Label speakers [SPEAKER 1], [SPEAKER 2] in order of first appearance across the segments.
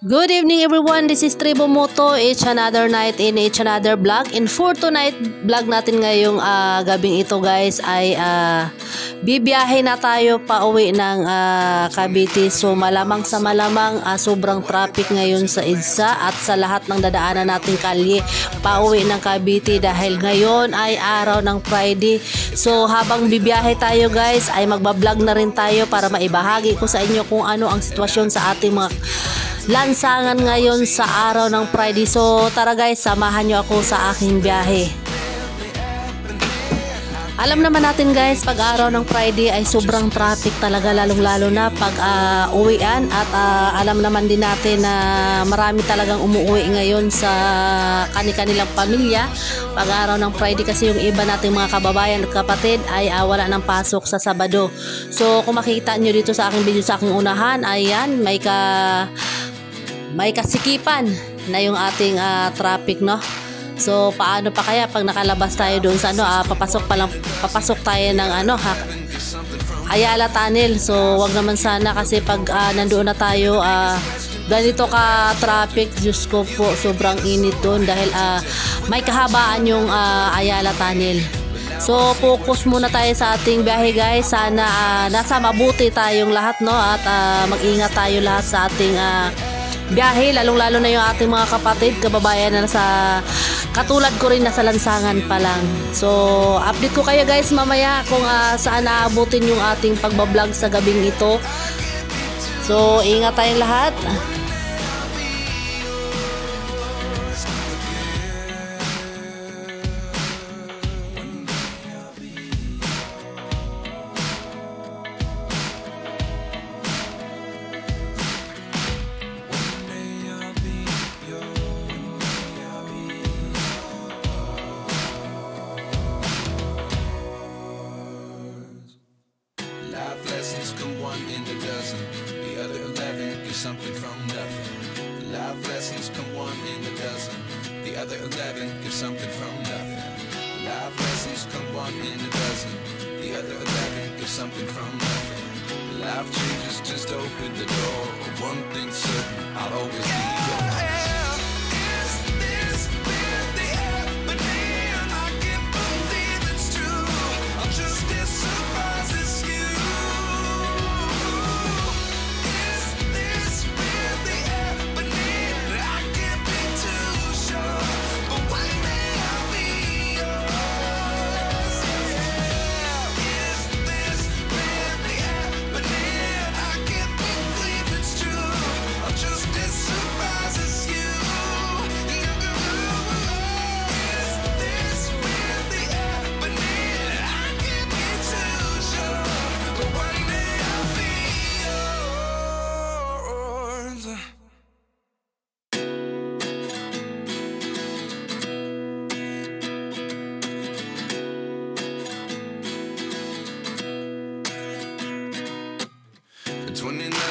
[SPEAKER 1] Good evening everyone, this is Tribo Moto. It's another night in it's another vlog. And for tonight vlog natin ngayong uh, gabing ito guys ay uh, bibiyahe na tayo pa uwi ng uh, Cavite. So malamang sa malamang uh, sobrang traffic ngayon sa EDSA at sa lahat ng dadaanan nating kalye pa uwi ng Cavite dahil ngayon ay araw ng Friday. So habang bibiyahe tayo guys ay magbablog na rin tayo para maibahagi ko sa inyo kung ano ang sitwasyon sa ating mga lansangan ngayon sa araw ng Friday. So tara guys, samahan nyo ako sa aking biyahe. Alam naman natin guys, pag araw ng Friday ay sobrang traffic talaga lalong lalo na pag uh, uwian at uh, alam naman din natin na marami talagang umuwi ngayon sa kani-kanilang pamilya. Pag araw ng Friday kasi yung iba nating mga kababayan at kapatid ay uh, wala ng pasok sa Sabado. So kung makikita nyo dito sa aking video sa aking unahan, ayan may ka may kasikipan na yung ating uh, traffic no? So paano pa kaya pag nakalabas tayo doon sa ano uh, papasok pa lang papasok tayo ng ano ha? Ayala Tunnel. So wag naman sana kasi pag uh, nandoon na tayo uh, ganito ka traffic Diyos ko po sobrang init doon dahil uh, may kahabaan yung uh, Ayala Tunnel. So focus muna tayo sa ating biyahe guys. Sana uh, nasa mabuti tayong lahat no? At uh, mag-ingat tayo lahat sa ating uh, biyahe, lalong-lalo na yung ating mga kapatid, kababayan na sa katulad ko rin nasa lansangan pa lang. So, update ko kayo guys mamaya kung uh, saan naabutin yung ating pagbablog sa gabing ito. So, ingat tayong lahat.
[SPEAKER 2] One thing's certain, I'll always be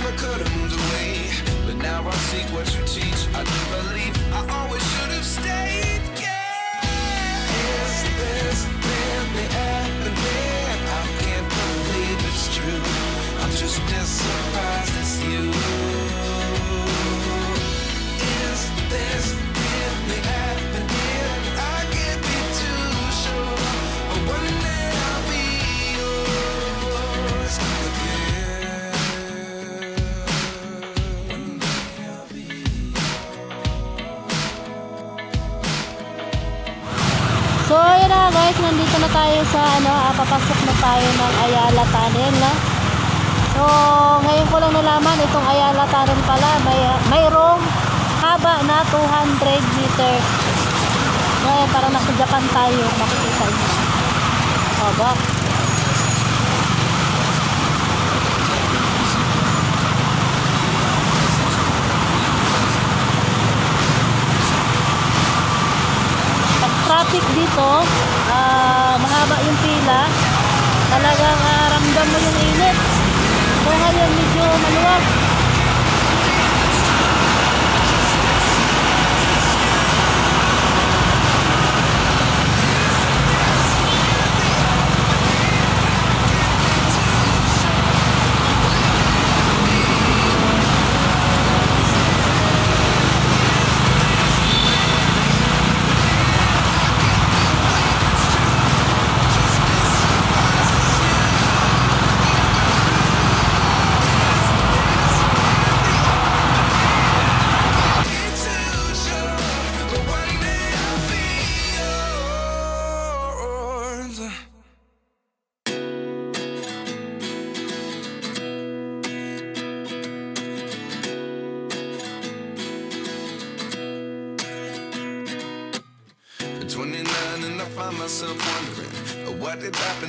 [SPEAKER 2] Never could have moved away. But now I seek what you teach. I do believe I always should have stayed. Yeah. Is this really happening? I can't believe it's true. I'm just as surprised as you.
[SPEAKER 1] Papasok na tayo ng Ayala Tunnel, no? So, ngayon ko lang nalaman, itong Ayala Tunnel pala, may, mayroong haba na 200 meters. Ngayon, parang nasa Japan tayo, makikita nyo. Haba. Traffic dito, ah, yung pila, talagang ah, ramdam mo yung init. So ngayon medyo maluwag.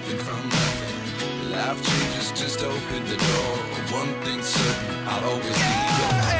[SPEAKER 2] something from nothing. Life changes just open the door. One thing's certain, I'll always be yours.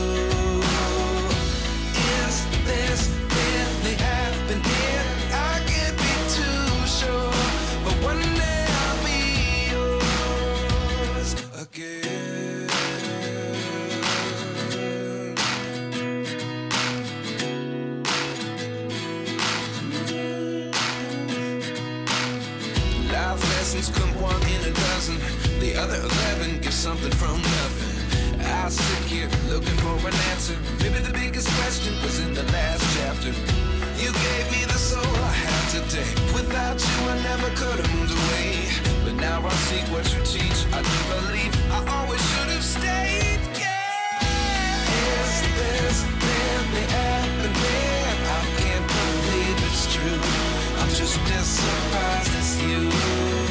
[SPEAKER 2] Something from nothing. I sit here looking for an answer. Maybe the biggest question was in the last chapter. You gave me the soul I have today. Without you, I never could have moved away. But now I see what you teach. I do believe I always should have stayed. Yeah. Is this really happening? I can't believe it's true. I'm just as surprised as you.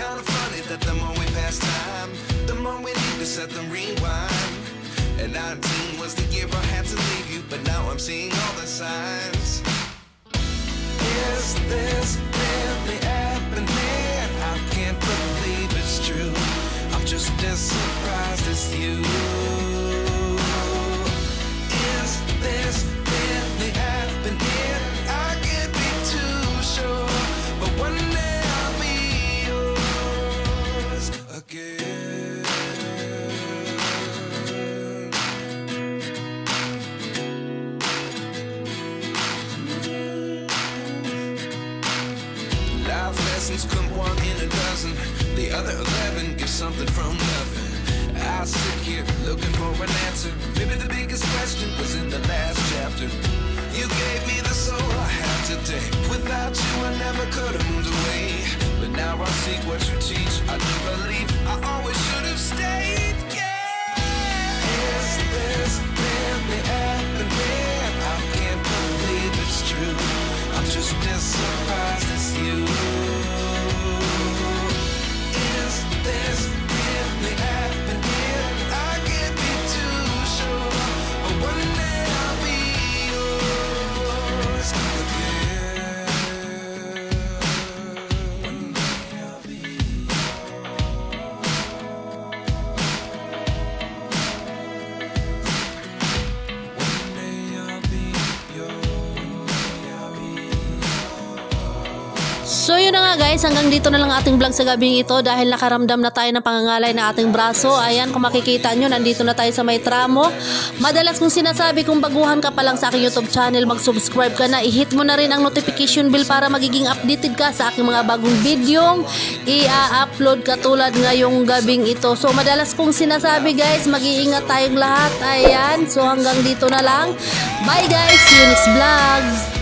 [SPEAKER 2] It's kind of funny that the more we pass time, the more we need to set the rewind. And 19 was the year I had to leave you, but now I'm seeing all the signs. Is this really happening? I can't believe it's true. I'm just as surprised as you. But now I see what you teach.
[SPEAKER 1] Guys, hanggang dito na lang ating vlog sa gabing ito dahil nakaramdam na tayo ng pangangalay ng ating braso. Ayan, kung makikita nyo, nandito na tayo sa may tramo. Madalas kong sinasabi kung baguhan ka pa lang sa aking YouTube channel, mag-subscribe ka na. I-hit mo na rin ang notification bell para magiging updated ka sa aking mga bagong videong i-upload katulad ngayong gabing ito. So madalas kong sinasabi guys, mag-iingat tayong lahat. Ayan, so hanggang dito na lang. Bye guys, see you next vlog.